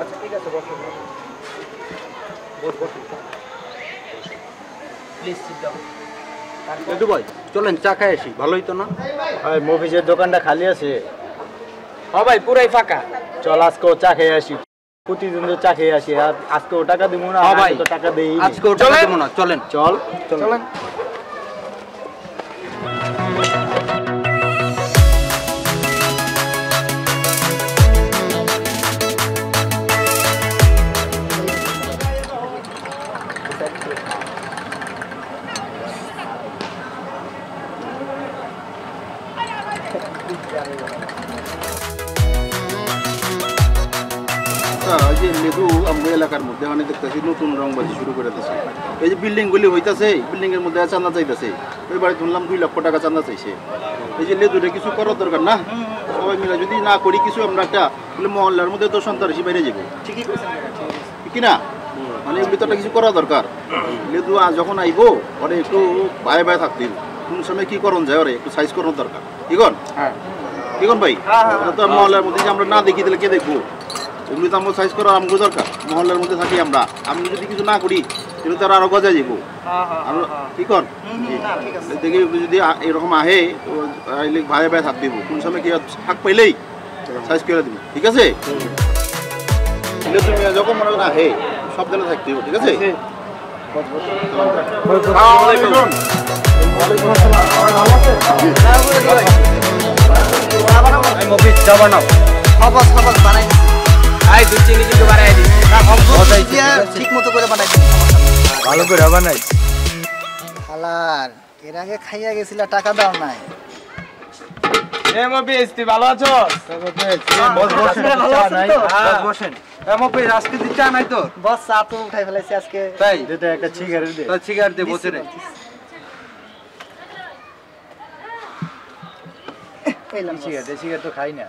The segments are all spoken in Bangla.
আচ্ছা ঠিক আছে বসুন বস। প্লিজ সিট ডাউন দাদু ভাই চলেন চা খাই আসি। ভালোই তো না? ভাই মফিজের দোকানটা খালি আছে। হ ভাই পুরাই ফাঁকা। চল আজকেও চা খেয়ে আসি। প্রতিদিন তো চা খেয়ে আসি। আর আজকেও টাকা দিব না হ্যাঁ ভাই। তো টাকা দেই আজকে ওটা দেবো না চলেন। চল। চলেন। আচ্ছা, যে লেবু আমরা এলাকার মধ্যে মানে দেখতেছি নতুন রংবাজি শুরু করে দিচ্ছে এই যে বিল্ডিং হইতাছে বিল্ডিং মধ্যে চান্দা চাইতেছে। ওই বাড়ি শুনলাম দুই লক্ষ টাকা চান্দা চাইছে। এই যে লেদুরে কিছু করার দরকার না? সবাই মিলে যদি না করি কিছু আমরা একটা মহল্লার মধ্যে তো সন্ত্রাসী বাইরে যাব। ঠিকই কইছেন ঠিক না? মানে এগুলি তো একটা কিছু করা দরকার। লেদু যখন আইবো ওরে একটু ভাই ভাই থাকতে কোন সময় কি করণ যায় ওরে একটু সাইজ করানোর দরকার। ঠিক হ্যাঁ। ঠিক ভাই? হ্যাঁ, হ্যাঁ, ওটা তো মহল্লার মধ্যে আমরা না দেখি তাহলে কে দেখব? এগুলি তো আমরা সাইজ করা আমগো দরকার। মহল্লার মধ্যে থাকি আমরা। আমি যদি কিছু না করি তাহলে তো আর গজা যাব হ্যাঁ, হ্যাঁ, আর হ্যাঁ, হ্যাঁ। কি কর। দেখি যদি এরকম আহে তো আইলে ভাই ভাই হইবো। কোন সময় কি থাক পাইলেই সাইজ করে দিব। ঠিক আছে? তুমি যখন মনে করেন আহে সব জায়গায় থাকতে হইবো, ঠিক আছে? আসসালামু আলাইকুম। এই বানাও খবর খবর বানাই আই দুই চিনি কিন্তু বাড়াই দিই ঠিক মতো করে বানাই ভালো করে বানাই হালার এর আগে খাইয়া গেছিলা টাকা দাও নাই। এ মবিস তুই ভালো আছো বস বসেন চা নাই। বস বসেন। এই মফিজ আজকে তুই চা নাই তোর? বস চা তো উঠাই ফেলাইছি আজকে। তাই? যেটা একটা সিগারেট দে। সিগারেট দে বসে। রে সিগারেট সিগারেট তো খাই না।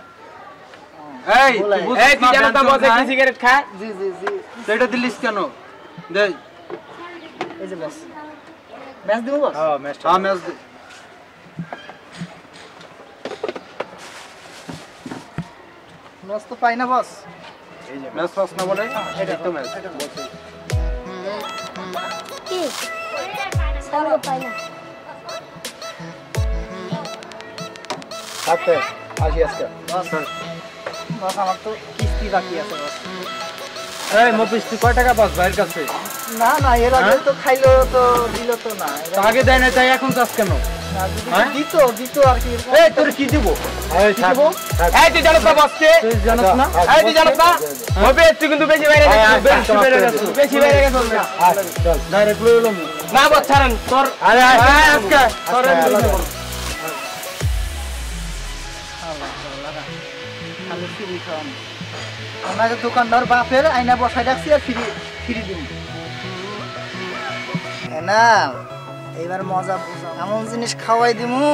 এই বলাই। তুই বুঝছিস এই তুই জানো তো বসে কি সিগারেট খায়? জি জি জি। তো এটা দিলিস কেন? দে এই যে বস ম্যাচ দিব বস। হ্যাঁ হ্যাঁ ম্যাচ দে। ম্যাচ তো পাই না বস। এই যে ম্যাচ পাস না বলে? এটা তো ম্যাচ কি? সামনে পাই না। থাকতে আসি আজকে। বস আমার তো কিস্তি বাকি আছে বস। এই মফিজ তুই কয় টাকা পাস ভাইয়ের কাছে? না না এর আগে তো খাইলো তো দিল তো না। আগে দেয় না তাই এখন চাস কেন? না, হ্যাঁ? দিত দিত আর কি এই তোর কি দিব? এই তুই জানো তো বসকে তুই জানিস না? এই তুই জানো তো মবিস তুই কিন্তু বেশি বাইরে গেছিস বেশি বাইরে গেছিস। গেছিস। বেশি বাইরে গেছিস। আয়, চল। ডাইরেক্ট লই এলাম না বস ছাড়েন তোর আরে আজকে তোর ফ্রি খাওয়ান। আমাকে দোকানদার বাপের আইনা বসাই রাখছি আর ফ্রি ফ্রি দিন। না এইবার মজা এমন জিনিস খাওয়াই দিমু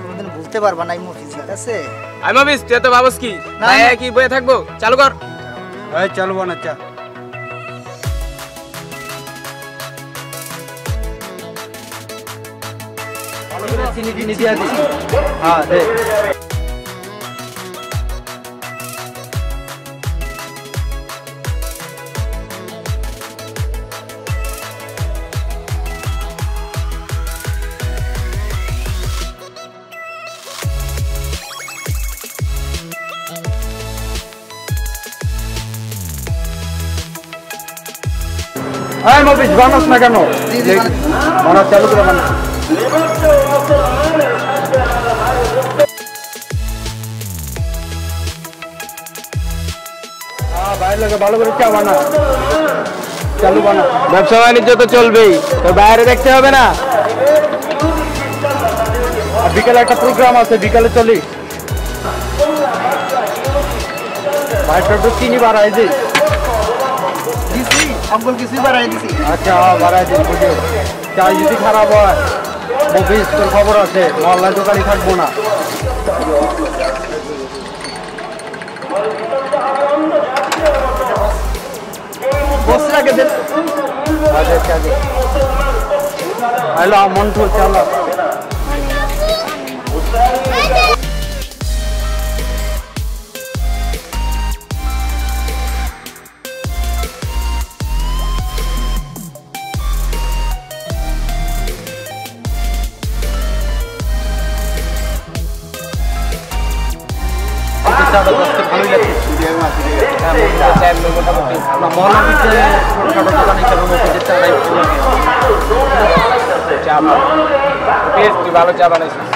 কোনোদিন ভুলতে পারবা না এই মুফিজ ঠিক আছে? আমি মবিস তুই তো ভাবস কি? না, কি বয়ে থাকব? চালু কর। এই চল বানা চা। চিনি চিনি দিয়া দিস হ্যাঁ দে। এই মফিজ বানাস না কেন? জি, জি, বানাচ্ছি। বানা চালু করে বানা হ্যাঁ বাইরে লাগে ভালো করে চা বানা চালু বানা ব্যবসা বাণিজ্য তো চলবেই তোর বাইরে দেখতে হবে না। বিকালে একটা প্রোগ্রাম আছে বিকালে চলি ভাইটা একটু চিনি সকল কিছুই বাড়াই দিছি আচ্ছা বাড়াই দিন বুঝে চাই যদি খারাপ হয় অফিস তোর খবর আছে মহল্লায় দোকানে থাকব না। বসে আগে দেন আচ্ছা আচ্ছা হ্যালো মন্টু চালা। দাদা করতে ভালোই লাগছে মহানগরীতে ছোটখাটো দোকান হিসাবে মতো যেতে তাই চা ভালো চা বানাইছিস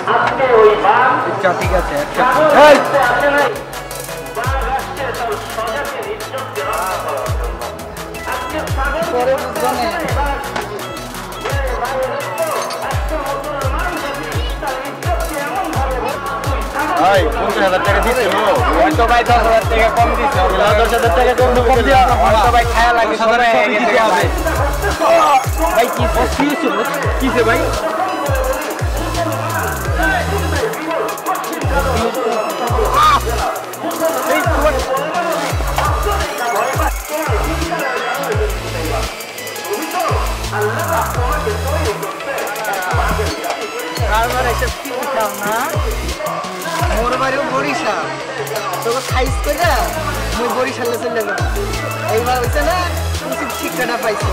ঠিক আছে ভাই পঞ্চাশ হাজার টাকা দিতে হয়তো ভাই দশ হাজার টাকা কম দিচ্ছে দশ হাজার টাকা কম কম দিয়ে হয়তো ভাই খায়া লাগে সবাই হবে। ভাই কি হয়েছিল কিসে ভাই? কারবার একটা শিখতাম না মোর বাড়িও বরিশাল। তোকে খাইস করে মুই বরিশালে চলে যাব। এইবার হইছে না উচিত শিক্ষাটা পাইছো।